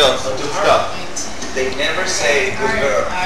goes. stuff. They never say good girl.